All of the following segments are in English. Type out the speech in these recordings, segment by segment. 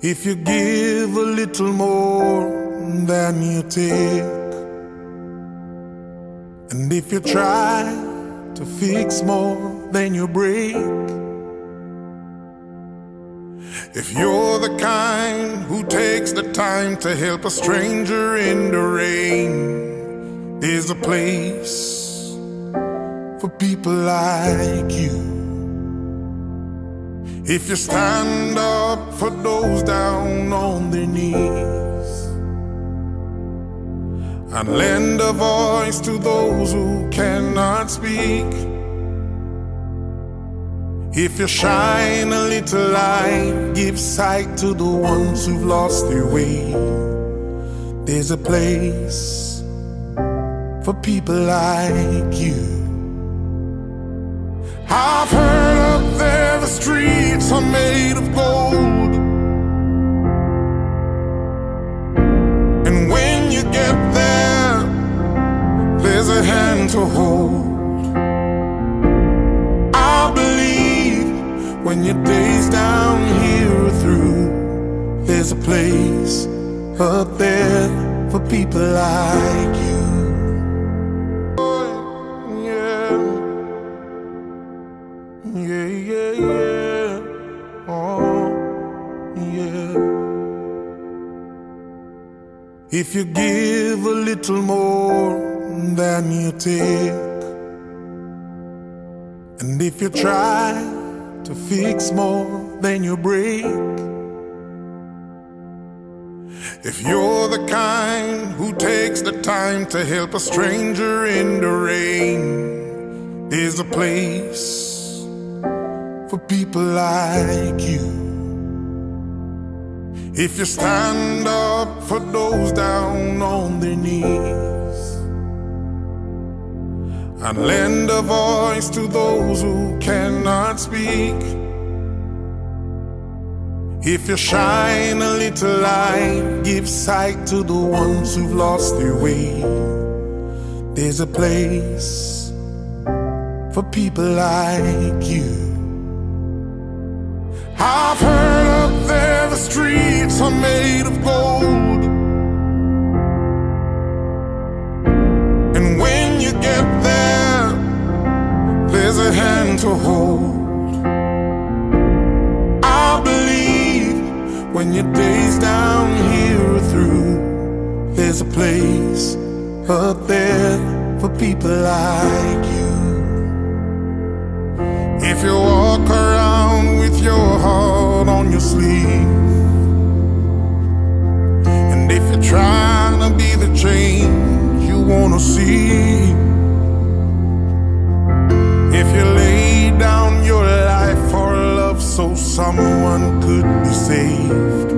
If you give a little more than you take, and if you try to fix more than you break, if you're the kind who takes the time to help a stranger in the rain, there's a place for people like you. If you stand up for those down on their knees and lend a voice to those who cannot speak. If you shine a little light, give sight to the ones who've lost their way. There's a place for people like you. I've heard up there the streets are made of gold. And when you get there, there's a hand to hold. I believe when your days down here are through, there's a place up there for people like you. Yeah. Yeah, yeah, yeah. Oh, yeah. If you give a little more than you take, and if you try to fix more than you break, if you're the kind who takes the time to help a stranger in the rain, there's a place for people like you. If you stand up for those down on their knees and lend a voice to those who cannot speak. If you shine a little light, give sight to the ones who've lost their way. There's a place for people like you. I've heard up there the streets are made of gold. And when you get there, there's a hand to hold. I believe when your days down here are through, there's a place up there for people like you. If you walk around with your heart on your sleeve, and if you're trying to be the change you wanna see, if you lay down your life for love so someone could be saved,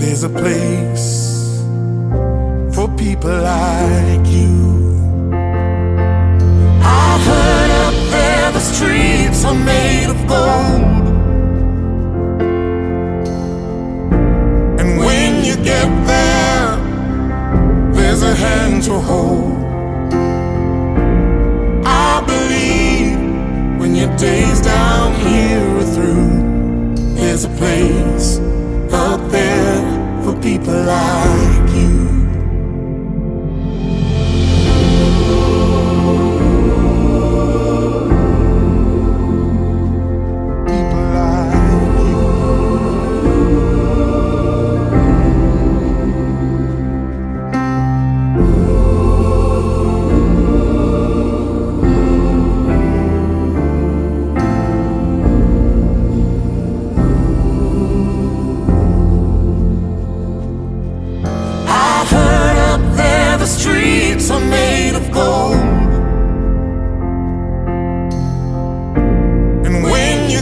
there's a place for people like you. A to hold. I believe when your days down here are through, there's a place up there for people like you.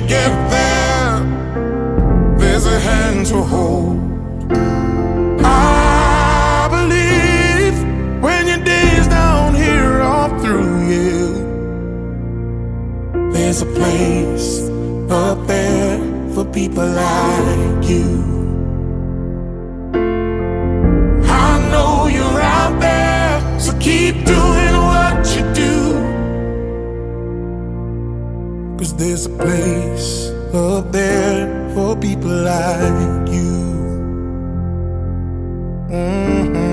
Get there, there's a hand to hold. There's a place up there for people like you. I know you're out there, so keep doing what you do. Cause there's a place up there for people like you. Mm -hmm.